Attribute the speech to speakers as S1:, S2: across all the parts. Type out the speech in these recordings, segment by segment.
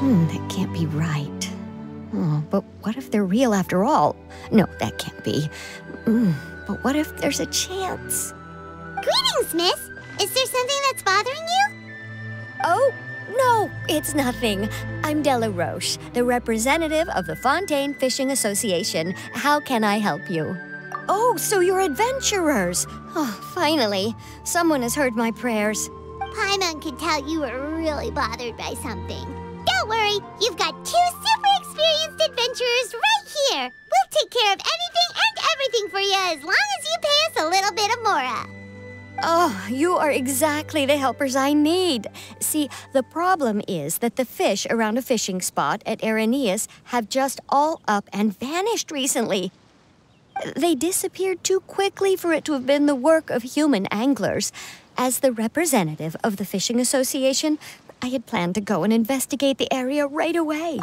S1: Hmm, that can't be right. Oh, but what if they're real after all? No, that can't be. Mm, but what if there's a chance?
S2: Greetings, miss. Is there something that's bothering you?
S1: Oh, no, it's nothing. I'm Delaroche, the representative of the Fontaine Fishing Association. How can I help you? Oh, so you're adventurers. Oh, finally, someone has heard my prayers.
S2: Paimon could tell you were really bothered by something. Worry, you've got two super experienced adventurers right here. We'll take care of anything and everything for you as long as you pay us a little bit of mora.
S1: Oh, you are exactly the helpers I need. See, the problem is that the fish around a fishing spot at Araneus have just all up and vanished recently. They disappeared too quickly for it to have been the work of human anglers. As the representative of the Fishing Association, I had planned to go and investigate the area right away.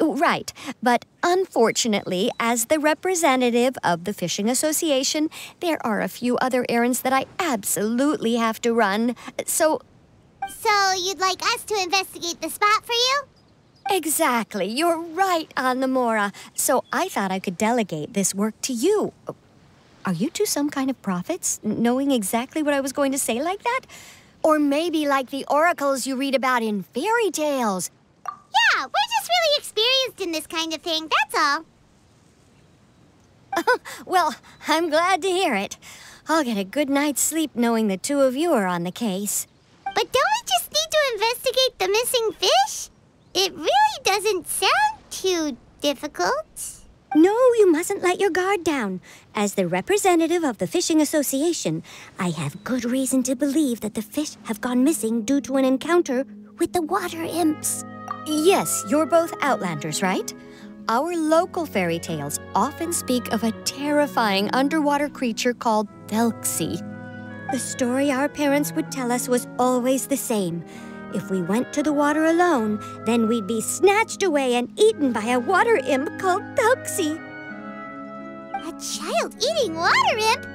S1: right, but unfortunately, as the representative of the Fishing Association, there are a few other errands that I absolutely have to run. So.
S2: So, you'd like us to investigate the spot for you?
S1: Exactly. You're right on the Mora. So I thought I could delegate this work to you. Are you two some kind of prophets, knowing exactly what I was going to say like that? Or maybe like the oracles you read about in fairy tales?
S2: Yeah, we're just really experienced in this kind of thing, that's
S1: all. well, I'm glad to hear it. I'll get a good night's sleep knowing the two of you are on the case.
S2: But don't we just need to investigate the missing fish? It really doesn't sound too difficult.
S1: No, you mustn't let your guard down. As the representative of the Fishing Association, I have good reason to believe that the fish have gone missing due to an encounter with the water imps. Yes, you're both Outlanders, right? Our local fairy tales often speak of a terrifying underwater creature called Thelxie. The story our parents would tell us was always the same. If we went to the water alone, then we'd be snatched away and eaten by a water imp called Thelxie.
S2: A child-eating water imp?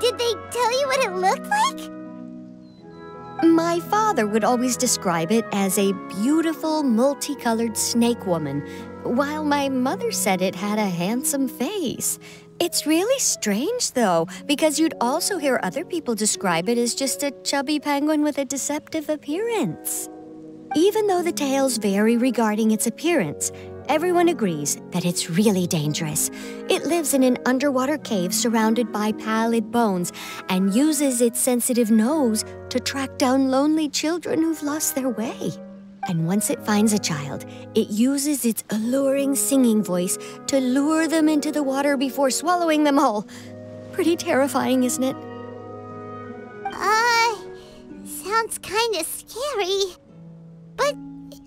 S2: Did they tell you what it looked like?
S1: My father would always describe it as a beautiful, multicolored snake woman, while my mother said it had a handsome face. It's really strange, though, because you'd also hear other people describe it as just a chubby penguin with a deceptive appearance. Even though the tales vary regarding its appearance, everyone agrees that it's really dangerous. It lives in an underwater cave surrounded by pallid bones and uses its sensitive nose to track down lonely children who've lost their way. And once it finds a child, it uses its alluring singing voice to lure them into the water before swallowing them all. Pretty terrifying, isn't it?
S2: Uh, sounds kinda scary. But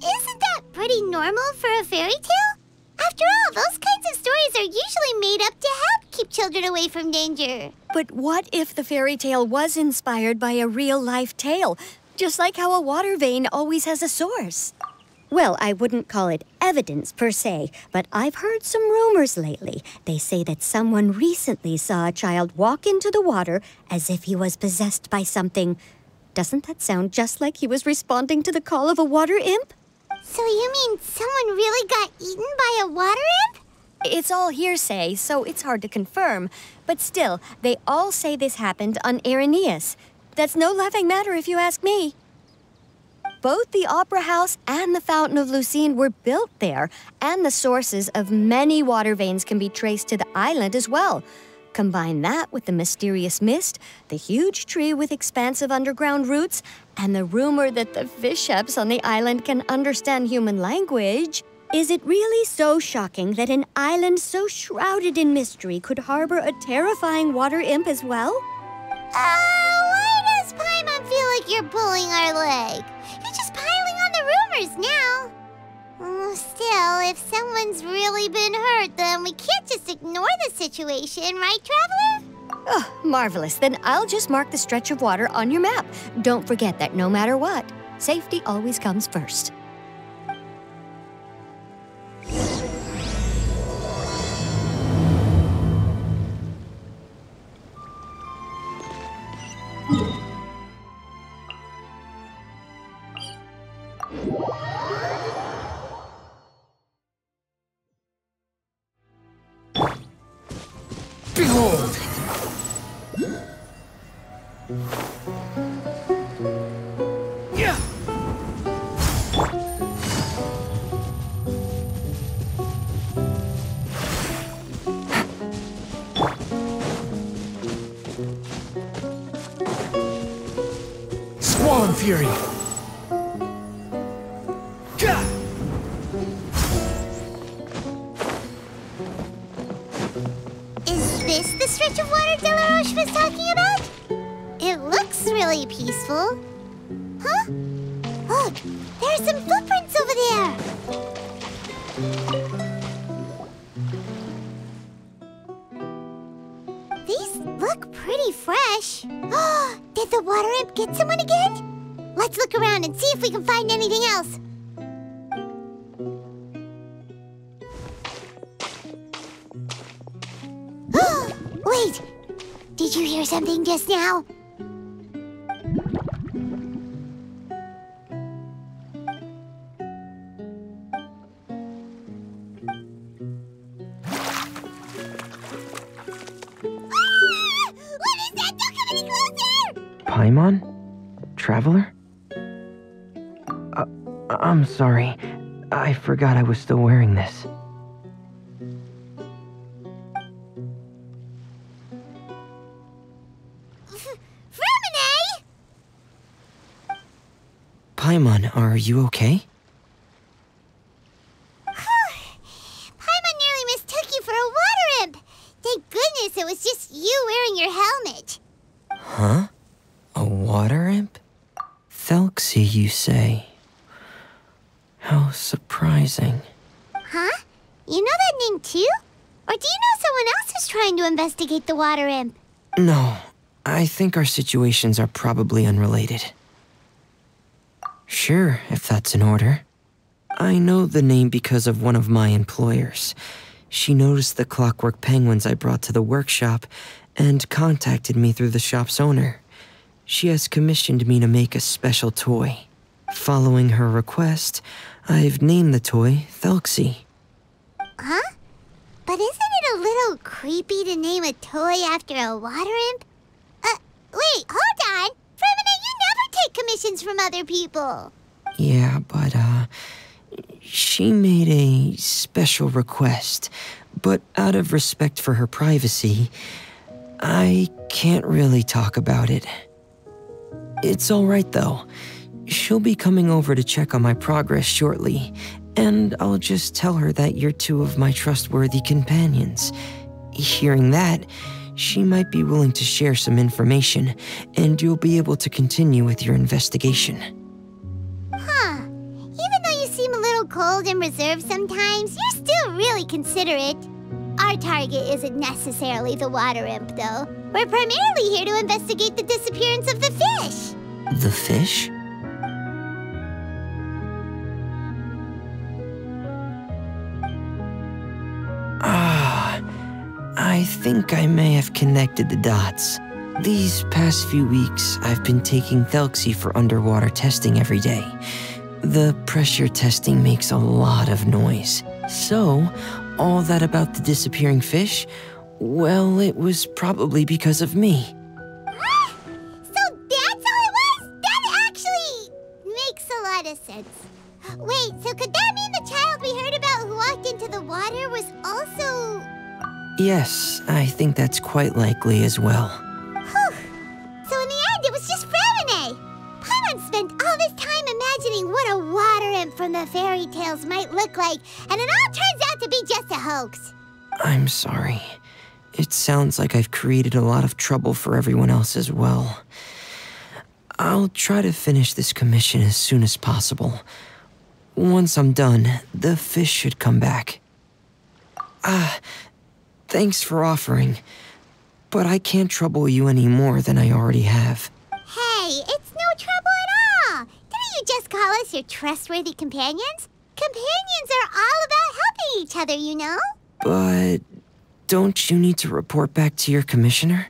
S2: isn't that pretty normal for a fairy tale? After all, those kinds of stories are usually made up to help keep children away from danger.
S1: But what if the fairy tale was inspired by a real-life tale? Just like how a water vein always has a source. Well, I wouldn't call it evidence per se, but I've heard some rumors lately. They say that someone recently saw a child walk into the water as if he was possessed by something. Doesn't that sound just like he was responding to the call of a water imp?
S2: So you mean someone really got eaten by a water imp?
S1: It's all hearsay, so it's hard to confirm. But still, they all say this happened on Araneus. That's no laughing matter if you ask me. Both the Opera House and the Fountain of Lucine were built there, and the sources of many water veins can be traced to the island as well. Combine that with the mysterious mist, the huge tree with expansive underground roots, and the rumor that the fisheps on the island can understand human language. Is it really so shocking that an island so shrouded in mystery could harbor a terrifying water imp as well?
S2: Oh, why does Paimon feel like you're pulling our leg? You're just piling on the rumors now. Still, if someone's really been hurt, then we can't just ignore the situation, right, Traveler?
S1: Oh, marvelous. Then I'll just mark the stretch of water on your map. Don't forget that no matter what, safety always comes first.
S2: Stretch of water Delaroche was talking about? It looks really peaceful. Huh? Look, there are some footprints over there. These look pretty fresh. Oh, did the water imp get someone again? Let's look around and see if we can find anything else. You hear something just now?
S3: Paimon? Traveler? Uh, I'm sorry. I forgot I was still wearing this. Paimon, are you okay?
S2: Paimon nearly mistook you for a water imp. Thank goodness it was just you wearing your helmet.
S3: Huh? A water imp? Thelxie, you say? How surprising.
S2: Huh? You know that name too? Or do you know someone else who's trying to investigate the water imp?
S3: No, I think our situations are probably unrelated. Sure, if that's in order. I know the name because of one of my employers. She noticed the clockwork penguins I brought to the workshop and contacted me through the shop's owner. She has commissioned me to make a special toy. Following her request, I've named the toy Thelxie.
S2: Huh? But isn't it a little creepy to name a toy after a water imp? Uh, wait, hold on. Freminet, you never take commissions from other people.
S3: Yeah, but, uh, she made a special request, but out of respect for her privacy, I can't really talk about it. It's alright though. She'll be coming over to check on my progress shortly, and I'll just tell her that you're two of my trustworthy companions. Hearing that, she might be willing to share some information, and you'll be able to continue with your investigation.
S2: Cold and reserved sometimes, you're still really considerate. Our target isn't necessarily the water imp, though. We're primarily here to investigate the disappearance of the fish.
S3: The fish? Ah, I think I may have connected the dots. These past few weeks, I've been taking Thelxie for underwater testing every day. The pressure testing makes a lot of noise. So, all that about the disappearing fish? Well, it was probably because of me.
S2: So that's all it was? That actually makes a lot of sense. Wait, so could that mean the child we heard about who walked into the water was also.
S3: Yes, I think that's quite likely as well.
S2: From the fairy tales might look like, and it all turns out to be just a hoax.
S3: I'm sorry. It sounds like I've created a lot of trouble for everyone else as well. I'll try to finish this commission as soon as possible. Once I'm done, the fish should come back. Ah, thanks for offering, but I can't trouble you any more than I already have.
S2: Hey, it's no trouble at You just call us your trustworthy companions? Companions are all about helping each other, you know?
S3: But don't you need to report back to your commissioner?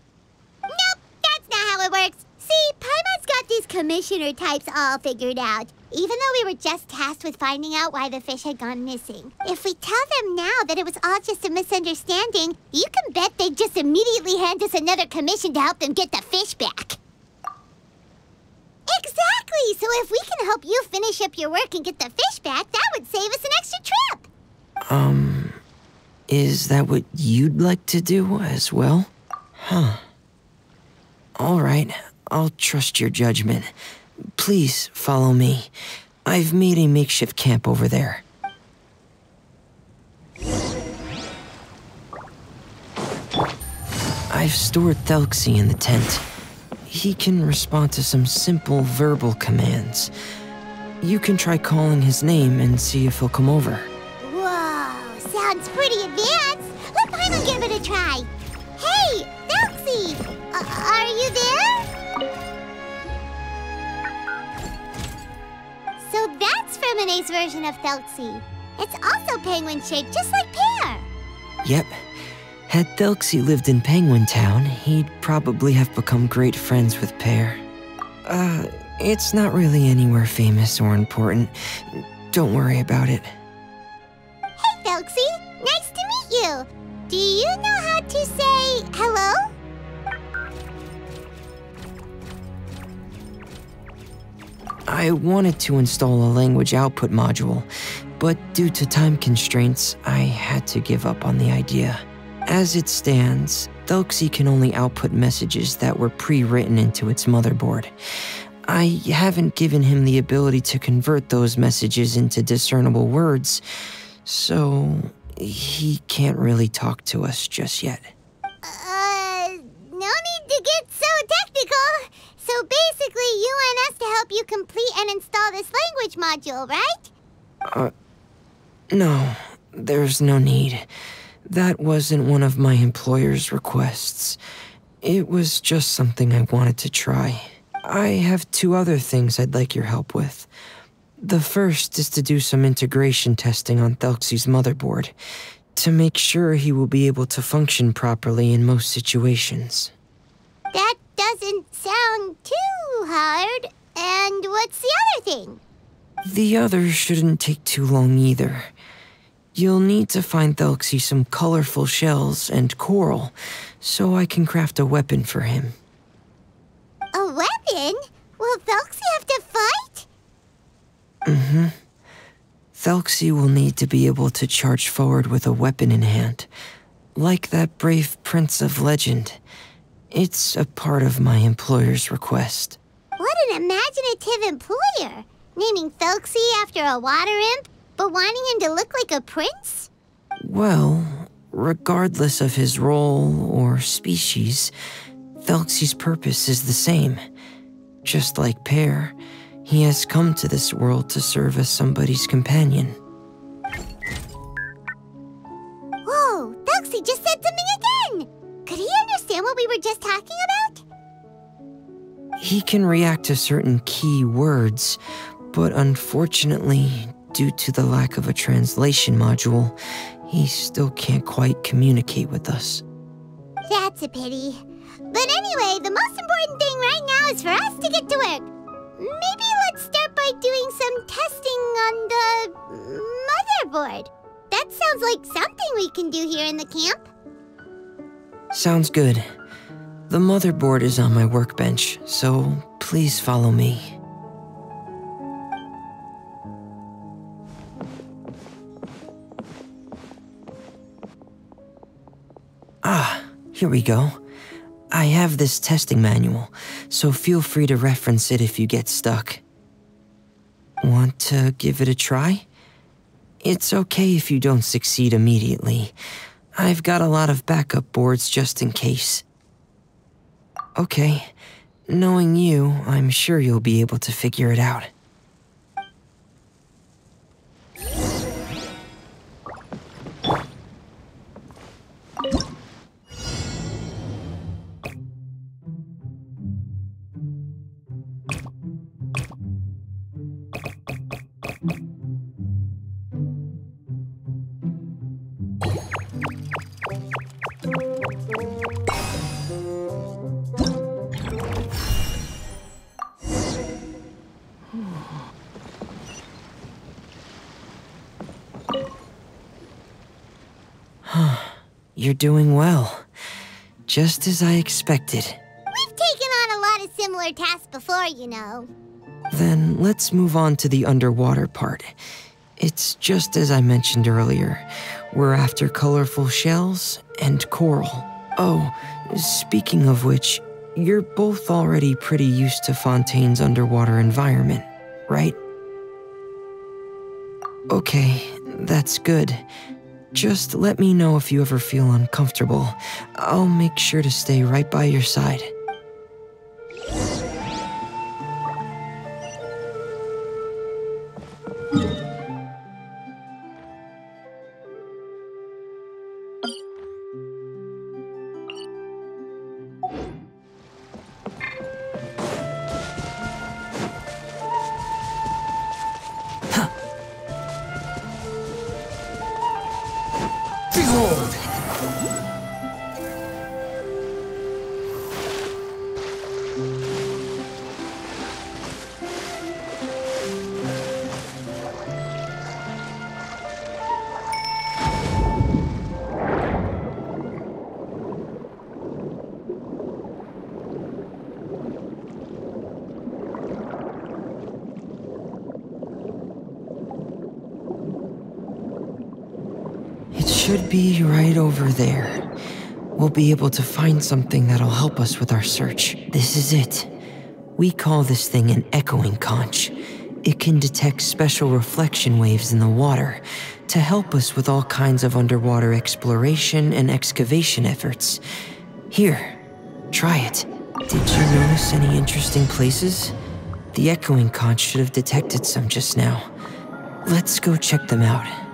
S2: Nope, that's not how it works. See, Paimon's got these commissioner types all figured out, even though we were just tasked with finding out why the fish had gone missing. If we tell them now that it was all just a misunderstanding, you can bet they'd just immediately hand us another commission to help them get the fish back. So if we can help you finish up your work and get the fish back, that would save us an extra trip!
S3: Um, is that what you'd like to do as well? Huh. All right, I'll trust your judgment. Please follow me. I've made a makeshift camp over there. I've stored Thelxie in the tent. He can respond to some simple verbal commands. You can try calling his name and see if he'll come over.
S2: Whoa, sounds pretty advanced. Let Paimon give it a try. Hey, Thelxie! Uh, are you there? So that's Freminet's version of Thelxie. It's also penguin-shaped, just like Pear.
S3: Yep. Had Thelxie lived in Penguin Town, he'd probably have become great friends with Pear. Uh, it's not really anywhere famous or important. Don't worry about it.
S2: Hey, Thelxie. Nice to meet you. Do you know how to say hello?
S3: I wanted to install a language output module, but due to time constraints, I had to give up on the idea. As it stands, Thelxie can only output messages that were pre-written into its motherboard. I haven't given him the ability to convert those messages into discernible words, so he can't really talk to us just yet.
S2: Uh, no need to get so technical. So basically, you want us to help you complete and install this language module, right?
S3: Uh, no, there's no need. That wasn't one of my employer's requests. It was just something I wanted to try. I have two other things I'd like your help with. The first is to do some integration testing on Thelxie's motherboard to make sure he will be able to function properly in most situations.
S2: That doesn't sound too hard. And what's the other thing?
S3: The other shouldn't take too long either. You'll need to find Thelxie some colorful shells and coral so I can craft a weapon for him.
S2: A weapon? Will Thelxie have to fight?
S3: Mm-hmm. Thelxie will need to be able to charge forward with a weapon in hand. Like that brave prince of legend. It's a part of my employer's request.
S2: What an imaginative employer! Naming Thelxie after a water imp, but wanting him to look like a prince?
S3: Well, regardless of his role or species, Thelxie's purpose is the same. Just like Pear, he has come to this world to serve as somebody's companion.
S2: Whoa, Thelxie just said something again! Could he understand what we were just talking about?
S3: He can react to certain key words, but unfortunately, due to the lack of a translation module, he still can't quite communicate with us.
S2: That's a pity. But anyway, the most important thing right now is for us to get to work. Maybe let's start by doing some testing on the motherboard. That sounds like something we can do here in the camp.
S3: Sounds good. The motherboard is on my workbench, so please follow me. Ah, here we go. I have this testing manual, so feel free to reference it if you get stuck. Want to give it a try? It's okay if you don't succeed immediately. I've got a lot of backup boards just in case. Okay, knowing you, I'm sure you'll be able to figure it out. You're doing well. Just as I expected.
S2: We've taken on a lot of similar tasks before, you know.
S3: Then let's move on to the underwater part. It's just as I mentioned earlier. We're after colorful shells and coral. Oh, speaking of which, you're both already pretty used to Fontaine's underwater environment, right? Okay, that's good. Just let me know if you ever feel uncomfortable. I'll make sure to stay right by your side. Be right over there. We'll be able to find something that'll help us with our search. This is it. We call this thing an echoing conch. It can detect special reflection waves in the water to help us with all kinds of underwater exploration and excavation efforts. Here, try it. Did you notice any interesting places? The echoing conch should have detected some just now. Let's go check them out.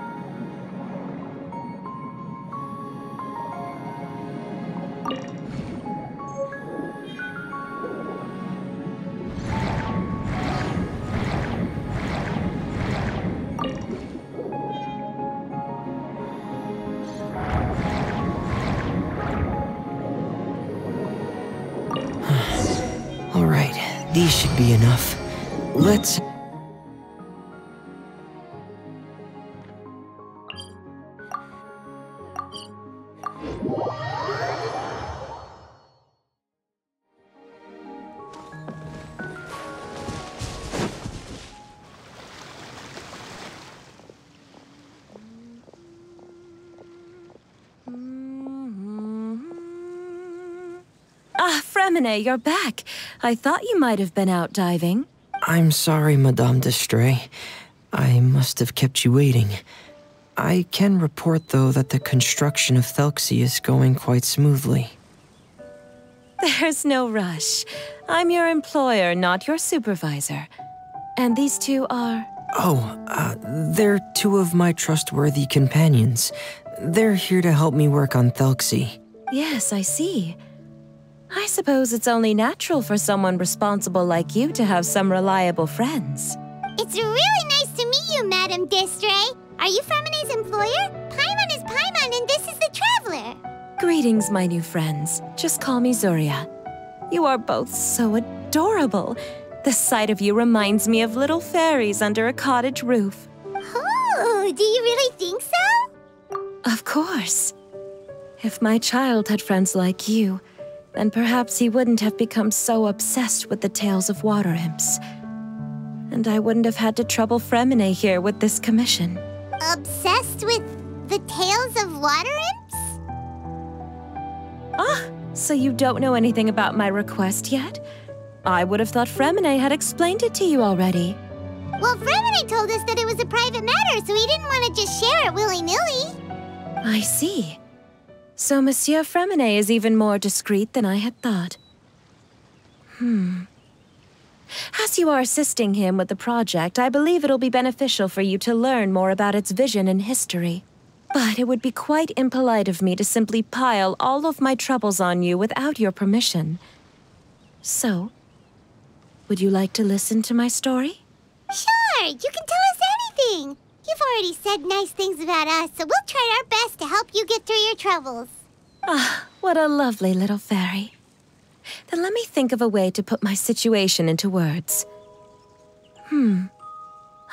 S4: You're back. I thought you might have been out diving.
S3: I'm sorry, Madame Destree. I must have kept you waiting. I can report, though, that the construction of Thelxie is going quite smoothly.
S4: There's no rush. I'm your employer, not your supervisor. And these two are.
S3: Oh, uh, they're two of my trustworthy companions. They're here to help me work on Thelxie.
S4: Yes, I see. I suppose it's only natural for someone responsible like you to have some reliable friends.
S2: It's really nice to meet you, Madame Destree. Are you Freminet's employer? Paimon is Paimon, and this is the Traveler.
S4: Greetings, my new friends. Just call me Zuria. You are both so adorable. The sight of you reminds me of little fairies under a cottage roof.
S2: Oh, do you really think so?
S4: Of course. If my child had friends like you, then perhaps he wouldn't have become so obsessed with the tales of water imps. And I wouldn't have had to trouble Freminet here with this commission.
S2: Obsessed with the tales of water imps?
S4: Ah, so you don't know anything about my request yet? I would have thought Freminet had explained it to you already.
S2: Well, Freminet told us that it was a private matter, so he didn't want to just share it willy-nilly.
S4: I see. So Monsieur Freminet is even more discreet than I had thought. Hmm. As you are assisting him with the project, I believe it'll be beneficial for you to learn more about its vision and history. But it would be quite impolite of me to simply pile all of my troubles on you without your permission. So, would you like to listen to my story?
S2: Sure, you can tell us anything. You've already said nice things about us, so we'll try our best to help you get through your troubles.
S4: Ah, what a lovely little fairy. Then let me think of a way to put my situation into words. Hmm.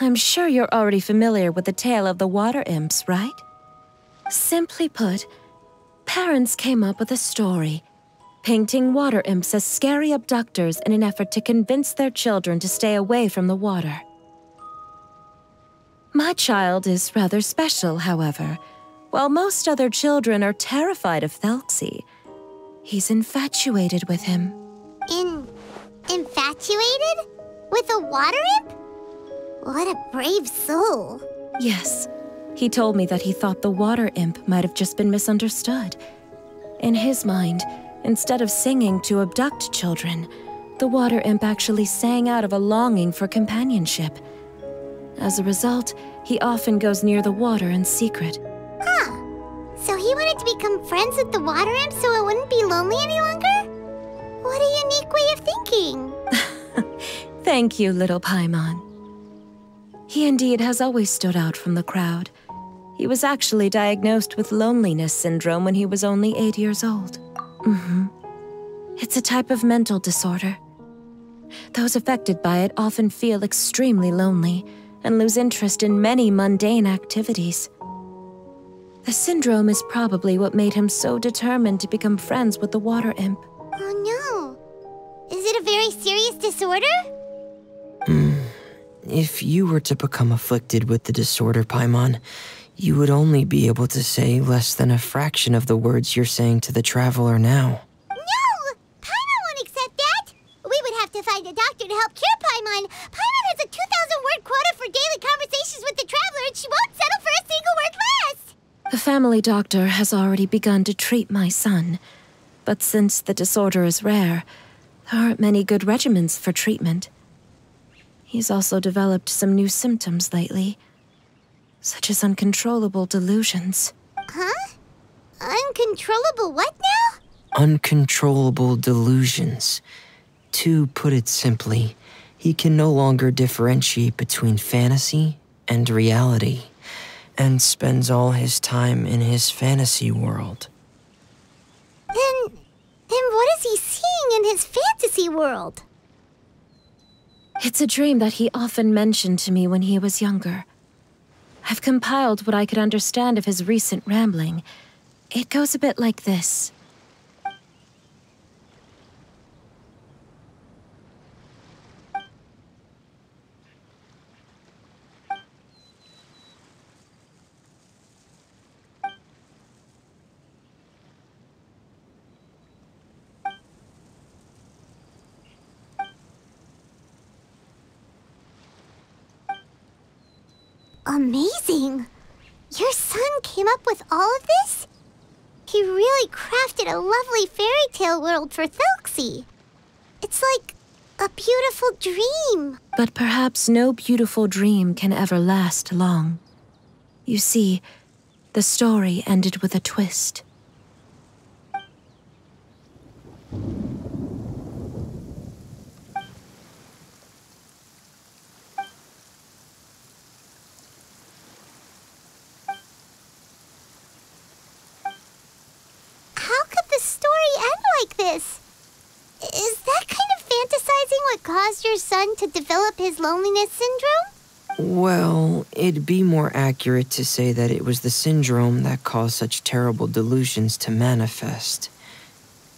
S4: I'm sure you're already familiar with the tale of the water imps, right? Simply put, Parents came up with a story, painting water imps as scary abductors in an effort to convince their children to stay away from the water. My child is rather special, however. While most other children are terrified of Thelxie, he's infatuated with him.
S2: In... infatuated? With a water imp? What a brave soul.
S4: Yes, he told me that he thought the water imp might have just been misunderstood. In his mind, instead of singing to abduct children, the water imp actually sang out of a longing for companionship. As a result, he often goes near the water in secret.
S2: Huh. So he wanted to become friends with the water imp so it wouldn't be lonely any longer? What a unique way of thinking.
S4: Thank you, little Paimon. He indeed has always stood out from the crowd. He was actually diagnosed with loneliness syndrome when he was only eight years old. Mm-hmm. It's a type of mental disorder. Those affected by it often feel extremely lonely and lose interest in many mundane activities. The syndrome is probably what made him so determined to become friends with the water imp.
S2: Oh no. Is it a very serious disorder?
S3: Hmm. If you were to become afflicted with the disorder, Paimon, you would only be able to say less than a fraction of the words you're saying to the traveler now.
S2: No! Paimon won't accept that! We would have to find a doctor to help cure Paimon. Paimon has a 2,000 word quota for daily conversations with the traveler, and she won't settle for a single word less!
S4: The family doctor has already begun to treat my son. But since the disorder is rare, there aren't many good regimens for treatment. He's also developed some new symptoms lately, such as uncontrollable delusions.
S2: Huh? Uncontrollable what now?
S3: Uncontrollable delusions. To put it simply, he can no longer differentiate between fantasy and reality, and spends all his time in his fantasy world.
S2: Then. then what is he seeing in his fantasy world?
S4: It's a dream that he often mentioned to me when he was younger. I've compiled what I could understand of his recent rambling. It goes a bit like this.
S2: Amazing! Your son came up with all of this? He really crafted a lovely fairy tale world for Thelxie. It's like a beautiful dream.
S4: But perhaps no beautiful dream can ever last long. You see, the story ended with a twist.
S2: How could the story end like this? Is that kind of fantasizing what caused your son to develop his loneliness syndrome?
S3: Well, it'd be more accurate to say that it was the syndrome that caused such terrible delusions to manifest.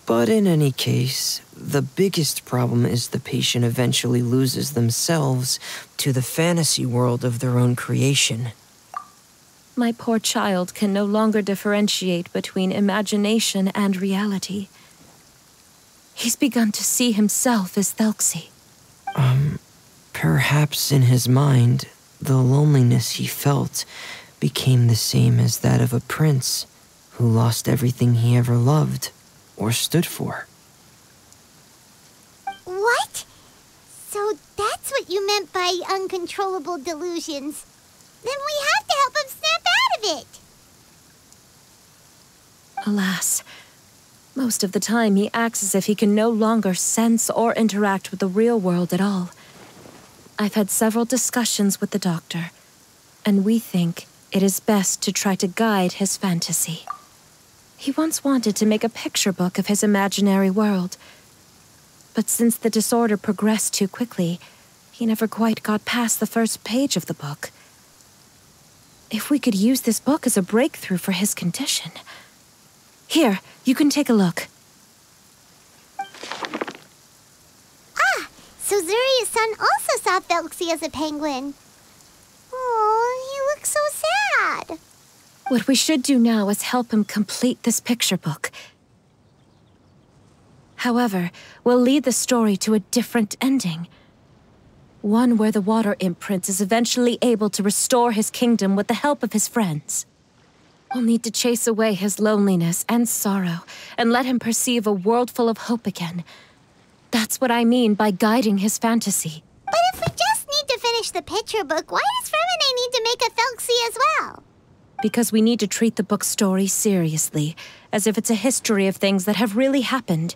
S3: But in any case, the biggest problem is the patient eventually loses themselves to the fantasy world of their own creation.
S4: My poor child can no longer differentiate between imagination and reality. He's begun to see himself as Thelxie.
S3: Um, perhaps in his mind, the loneliness he felt became the same as that of a prince who lost everything he ever loved or stood for.
S2: What? So that's what you meant by uncontrollable delusions. Then we have to help him snap out of it.
S4: Alas, most of the time he acts as if he can no longer sense or interact with the real world at all. I've had several discussions with the doctor, and we think it is best to try to guide his fantasy. He once wanted to make a picture book of his imaginary world, but since the disorder progressed too quickly, he never quite got past the first page of the book. If we could use this book as a breakthrough for his condition, Here, you can take a look.
S2: Ah, so Zuria's son also saw Thelxie as a penguin. Oh, he looks so sad.
S4: What we should do now is help him complete this picture book. However, we'll lead the story to a different ending. One where the Water Imp Prince is eventually able to restore his kingdom with the help of his friends. We'll need to chase away his loneliness and sorrow and let him perceive a world full of hope again. That's what I mean by guiding his fantasy.
S2: But if we just need to finish the picture book, why does Freminet need to make a Thelxie as well?
S4: Because we need to treat the book's story seriously, as if it's a history of things that have really happened.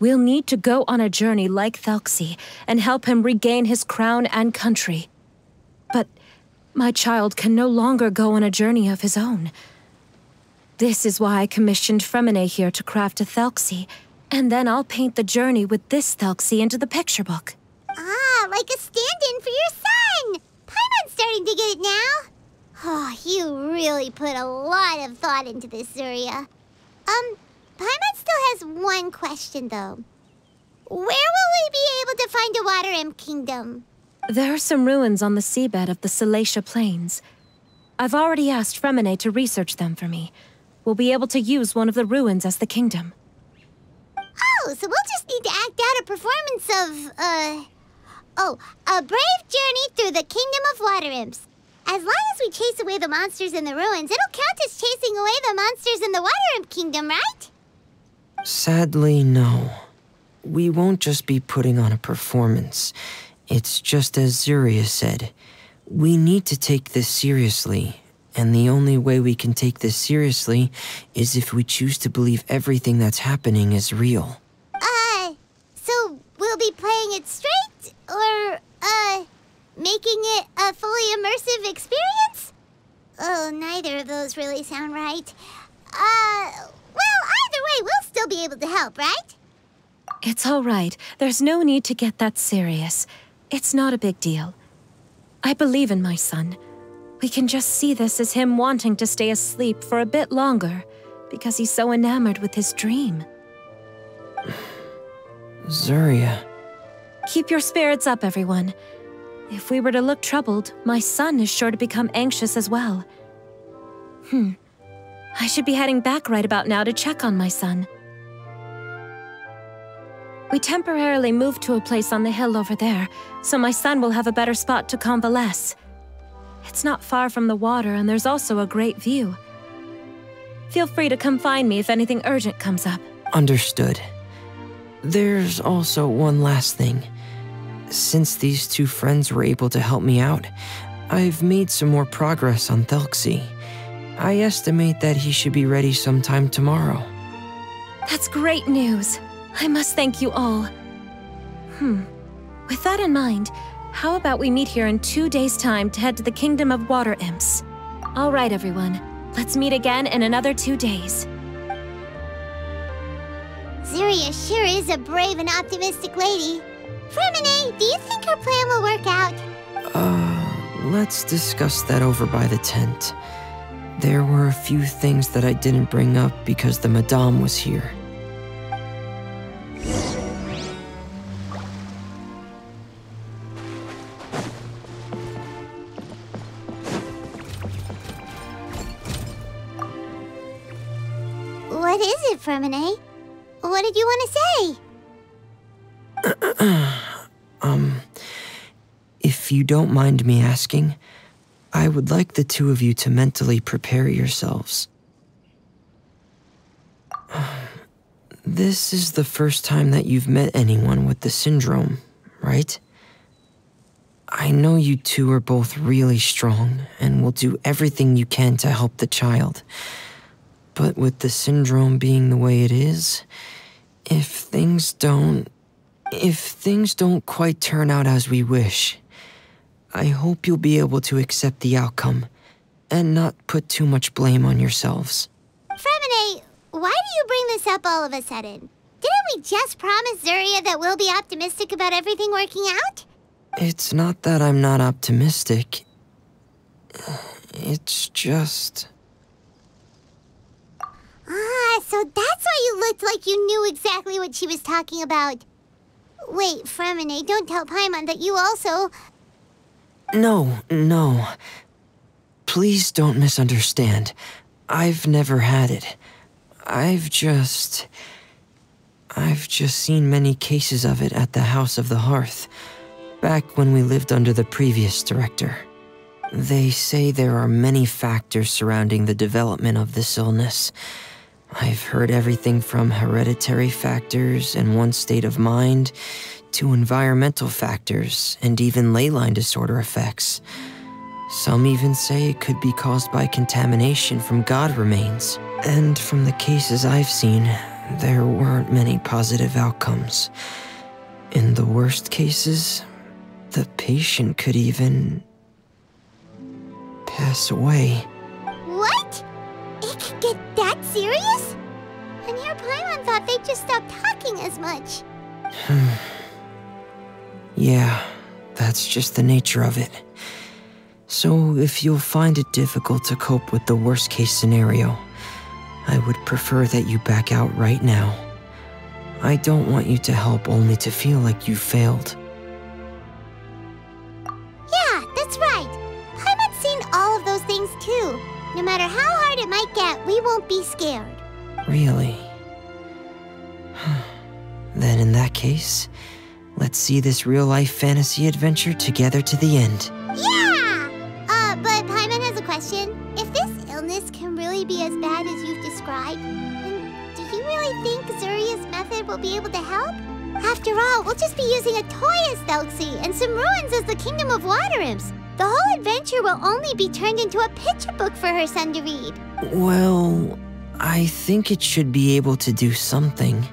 S4: We'll need to go on a journey like Thelxie and help him regain his crown and country. But my child can no longer go on a journey of his own. This is why I commissioned Freminet here to craft a Thelxie, and then I'll paint the journey with this Thelxie into the picture book.
S2: Ah, like a stand-in for your son! Paimon's starting to get it now. Oh, you really put a lot of thought into this, Zuria. Um, Paimon still has one question, though. Where will we be able to find a Water Imp Kingdom?
S4: There are some ruins on the seabed of the Salacia Plains. I've already asked Freminet to research them for me. We'll be able to use one of the ruins as the kingdom.
S2: Oh, so we'll just need to act out a performance of, uh... Oh, a brave journey through the Kingdom of Water Imps. As long as we chase away the monsters in the ruins, it'll count as chasing away the monsters in the Water Imp Kingdom, right?
S3: Sadly, no. We won't just be putting on a performance. It's just as Zuria said. We need to take this seriously, and the only way we can take this seriously is if we choose to believe everything that's happening is real.
S2: So we'll be playing it straight, or, uh, making it a fully immersive experience? Oh, neither of those really sound right. Uh, well, either way, we'll still be able to help, right?
S4: It's all right. There's no need to get that serious. It's not a big deal. I believe in my son. We can just see this as him wanting to stay asleep for a bit longer because he's so enamored with his dream.
S3: Zuria.
S4: Keep your spirits up, everyone. If we were to look troubled, my son is sure to become anxious as well. Hmm. I should be heading back right about now to check on my son. We temporarily moved to a place on the hill over there, so my son will have a better spot to convalesce. It's not far from the water, and there's also a great view. Feel free to come find me if anything urgent comes up.
S3: Understood. There's also one last thing. Since these two friends were able to help me out, I've made some more progress on Thelxie. I estimate that he should be ready sometime tomorrow.
S4: That's great news. I must thank you all. Hmm. With that in mind, how about we meet here in two days' time to head to the Kingdom of Water Imps? All right, everyone. Let's meet again in another two days.
S2: Zuria sure is a brave and optimistic lady. Freminet, do you think her plan will work out?
S3: Uh, let's discuss that over by the tent. There were a few things that I didn't bring up because the Madame was here.
S2: What is it, Freminet? What did you want to say?
S3: Um, if you don't mind me asking, I would like the two of you to mentally prepare yourselves. This is the first time that you've met anyone with the syndrome, right? I know you two are both really strong and will do everything you can to help the child. But with the syndrome being the way it is, if things don't. If things don't quite turn out as we wish, I hope you'll be able to accept the outcome and not put too much blame on yourselves.
S2: Freminet, why do you bring this up all of a sudden? Didn't we just promise Zuria that we'll be optimistic about everything working out?
S3: It's not that I'm not optimistic. It's just.
S2: Ah, so that's why you looked like you knew exactly what she was talking about. Wait, Freminet, don't tell Paimon that you also...
S3: No, no. Please don't misunderstand. I've never had it. I've just... I've just seen many cases of it at the House of the Hearth, back when we lived under the previous director. They say there are many factors surrounding the development of this illness. I've heard everything from hereditary factors and one's state of mind to environmental factors and even ley line disorder effects. Some even say it could be caused by contamination from god remains. And from the cases I've seen, there weren't many positive outcomes. In the worst cases, the patient could even pass away.
S2: What? It could get that serious? And your Paimon thought they'd just stop talking as much.
S3: yeah, that's just the nature of it. So, if you'll find it difficult to cope with the worst case scenario, I would prefer that you back out right now. I don't want you to help only to feel like you failed.
S2: Yeah, that's right. Paimon's seen all of those things too. No matter how hard it might get, we won't be scared.
S3: Really? then in that case, let's see this real-life fantasy adventure together to the end.
S2: Yeah! Uh, but Paimon has a question. If this illness can really be as bad as you've described, then do you really think Zuria's method will be able to help? After all, we'll just be using a toy as Thelxie and some ruins as the Kingdom of Water Imps. The whole adventure will only be turned into a picture book for her son to read.
S3: Well, I think it should be able to do something.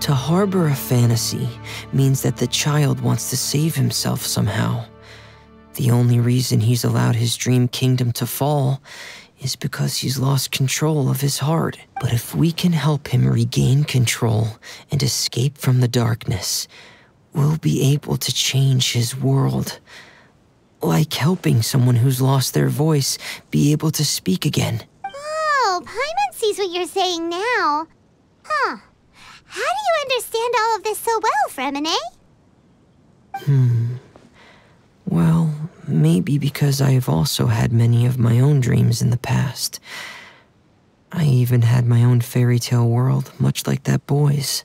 S3: To harbor a fantasy means that the child wants to save himself somehow. The only reason he's allowed his dream kingdom to fall is because he's lost control of his heart. But if we can help him regain control and escape from the darkness, we'll be able to change his world. Like helping someone who's lost their voice be able to speak again.
S2: Oh, Paimon sees what you're saying now. Huh. How do you understand all of this so well, Freminet?
S3: Hmm. Well, maybe because I have also had many of my own dreams in the past. I even had my own fairy tale world, much like that boy's.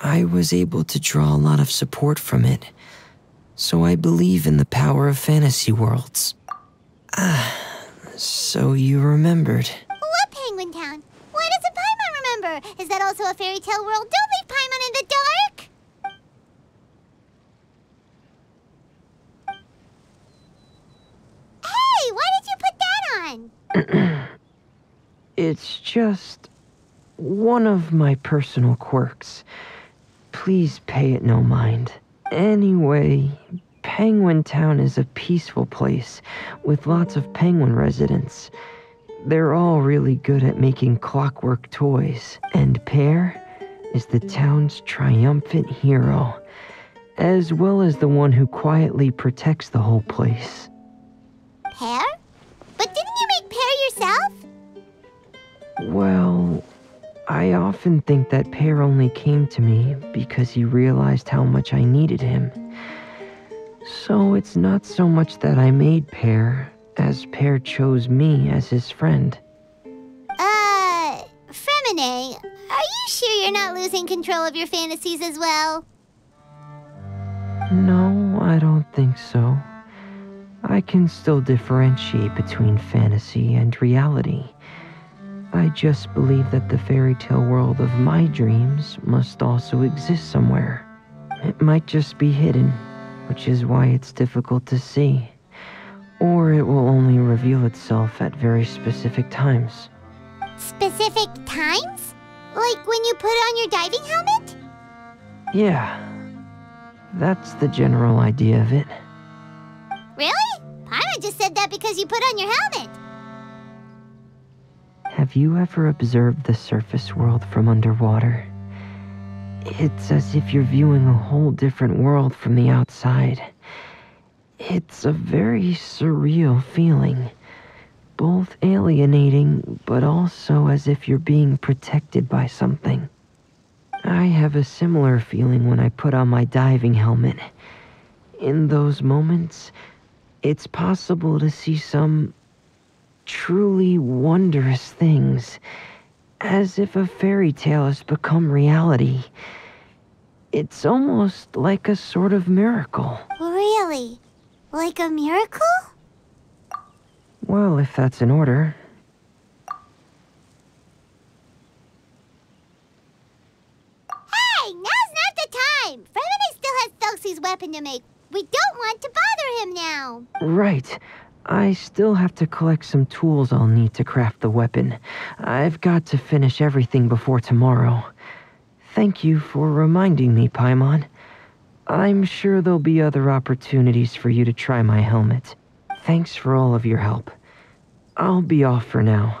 S3: I was able to draw a lot of support from it, so I believe in the power of fantasy worlds. Ah, so you remembered.
S2: What Penguin Town? Why doesn't Paimon remember? Is that also a fairy tale world? Don't leave Paimon in the dark! Hey, why did you put that on?
S3: It's just one of my personal quirks. Please pay it no mind. Anyway, Penguin Town is a peaceful place with lots of penguin residents. They're all really good at making clockwork toys, and Pers is the town's triumphant hero, as well as the one who quietly protects the whole place.
S2: Pers? But didn't you make Pers yourself?
S3: Well, I often think that Pers only came to me because he realized how much I needed him. So it's not so much that I made Pers, as Pers chose me as his friend.
S2: Uh, Freminet, are you sure you're not losing control of your fantasies as well?
S3: No, I don't think so. I can still differentiate between fantasy and reality. I just believe that the fairy tale world of my dreams must also exist somewhere. It might just be hidden, which is why it's difficult to see. Or it will only reveal itself at very specific times.
S2: Specific times? Like when you put on your diving helmet?
S3: Yeah, that's the general idea of it.
S2: Really? Paimon just said that because you put on your helmet.
S3: Have you ever observed the surface world from underwater? It's as if you're viewing a whole different world from the outside. It's a very surreal feeling, both alienating, but also as if you're being protected by something. I have a similar feeling when I put on my diving helmet. In those moments, it's possible to see some truly wondrous things, as if a fairy tale has become reality. It's almost like a sort of miracle.
S2: Really? Like a miracle?
S3: Well, if that's in order.
S2: Hey, now's not the time! Freminet still has Thelxie's weapon to make. We don't want to bother him now.
S3: Right. I still have to collect some tools I'll need to craft the weapon. I've got to finish everything before tomorrow. Thank you for reminding me, Paimon. I'm sure there'll be other opportunities for you to try my helmet. Thanks for all of your help. I'll be off for now.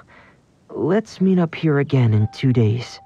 S3: Let's meet up here again in two days.